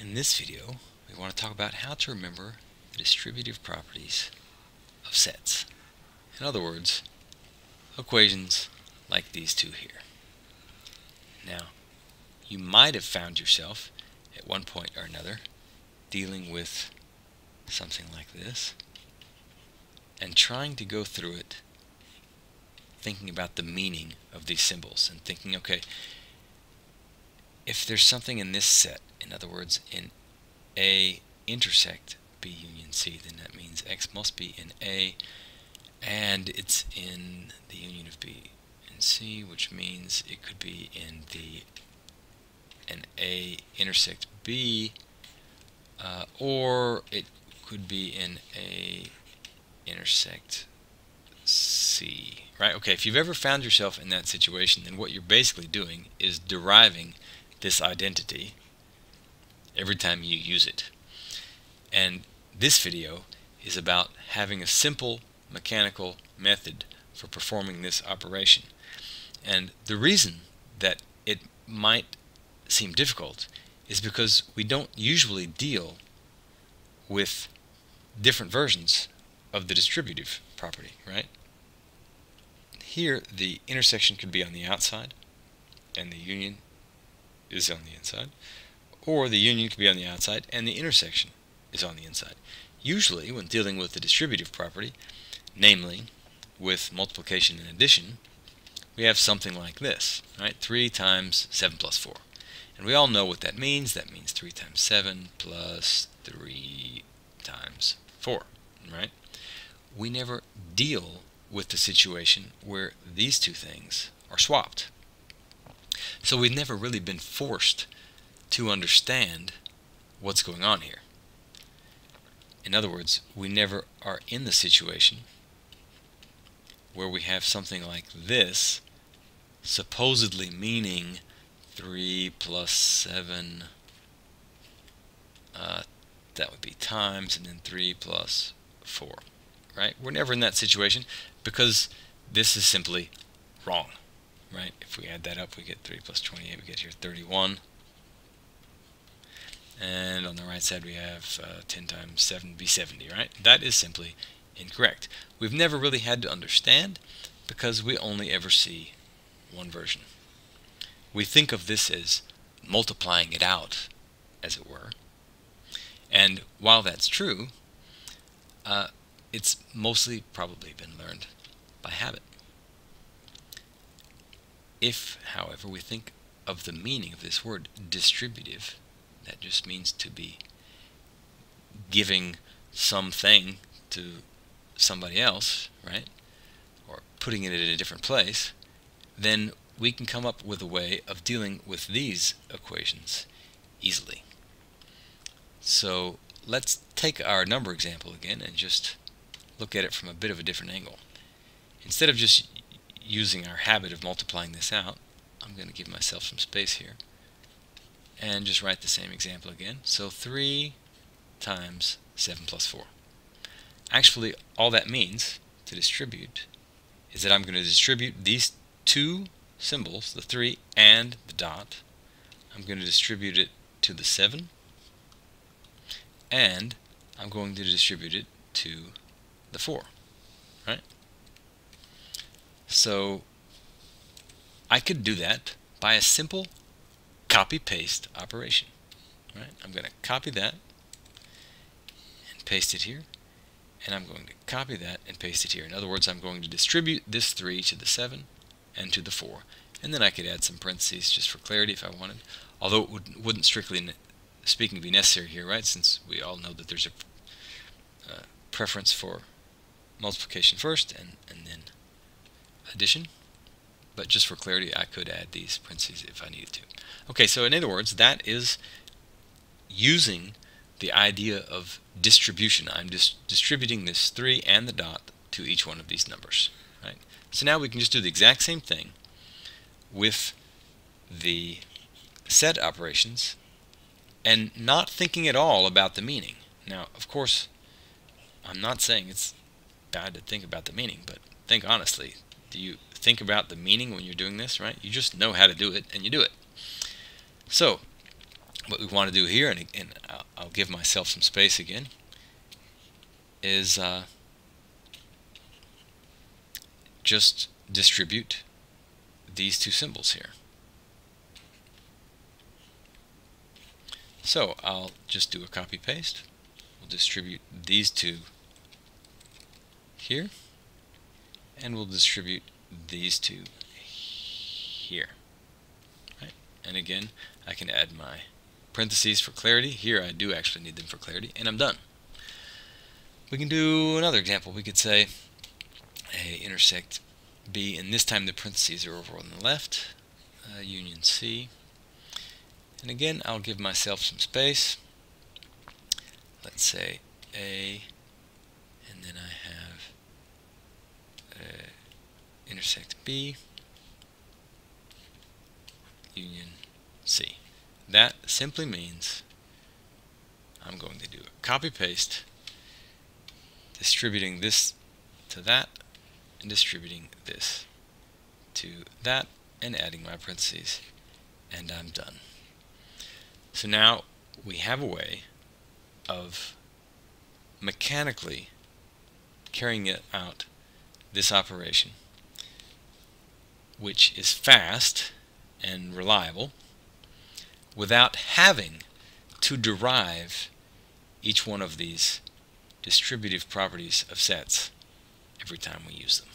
In this video, we want to talk about how to remember the distributive properties of sets. In other words, equations like these two here. Now, you might have found yourself at one point or another dealing with something like this and trying to go through it thinking about the meaning of these symbols and thinking, okay, if there's something in this set, in other words, in A intersect B union C, then that means X must be in A and it's in the union of B and C, which means it could be in the an A intersect B, uh, or it could be in A intersect C. Right? Okay, if you've ever found yourself in that situation, then what you're basically doing is deriving this identity every time you use it. And this video is about having a simple mechanical method for performing this operation. And the reason that it might seem difficult is because we don't usually deal with different versions of the distributive property, right? Here, the intersection could be on the outside, and the union is on the inside, or the union can be on the outside and the intersection is on the inside. Usually, when dealing with the distributive property, namely with multiplication and addition, we have something like this, right? 3 times 7 plus 4. And we all know what that means. That means 3 times 7 plus 3 times 4, right? We never deal with the situation where these two things are swapped. So we've never really been forced to understand what's going on here. In other words, we never are in the situation where we have something like this supposedly meaning 3 plus 7 uh, that would be times and then 3 plus 4 right we're never in that situation because this is simply wrong right? If we add that up, we get 3 plus 28, we get here 31. And on the right side, we have uh, 10 times 7 be 70, right? That is simply incorrect. We've never really had to understand because we only ever see one version. We think of this as multiplying it out, as it were. And while that's true, uh, it's mostly probably been learned by habit. If, however, we think of the meaning of this word distributive, that just means to be giving something to somebody else, right? Or putting it in a different place, then we can come up with a way of dealing with these equations easily. So let's take our number example again and just look at it from a bit of a different angle. Instead of just using our habit of multiplying this out, I'm going to give myself some space here and just write the same example again. So 3 times 7 plus 4. Actually, all that means to distribute is that I'm going to distribute these two symbols, the 3 and the dot. I'm going to distribute it to the 7 and I'm going to distribute it to the 4, right? So I could do that by a simple copy-paste operation. I'm going to copy that and paste it here. And I'm going to copy that and paste it here. In other words, I'm going to distribute this 3 to the 7 and to the 4. And then I could add some parentheses just for clarity if I wanted. Although it would, wouldn't strictly speaking be necessary here, right? Since we all know that there's a uh, preference for multiplication first and, and then addition. But just for clarity, I could add these parentheses if I needed to. Okay, so in other words, that is using the idea of distribution. I'm just distributing this 3 and the dot to each one of these numbers. Right? So now we can just do the exact same thing with the set operations and not thinking at all about the meaning. Now, of course, I'm not saying it's bad to think about the meaning, but think honestly do you think about the meaning when you're doing this, right? You just know how to do it and you do it. So, what we want to do here, and, and I'll, give myself some space again, is uh, just distribute these two symbols here. So I'll just do a copy paste. We'll distribute these two here, and we'll distribute these two here. Right? And again, I can add my parentheses for clarity. Here I do actually need them for clarity, and I'm done. We can do another example. We could say A intersect B, and this time the parentheses are over on the left, uh, union C. And again, I'll give myself some space. Let's say A, and then I have intersect B, union C. That simply means I'm going to do a copy paste, distributing this to that, and distributing this to that, and adding my parentheses, and I'm done. So now we have a way of mechanically carrying it out this operation, which is fast and reliable, without having to derive each one of these distributive properties of sets every time we use them.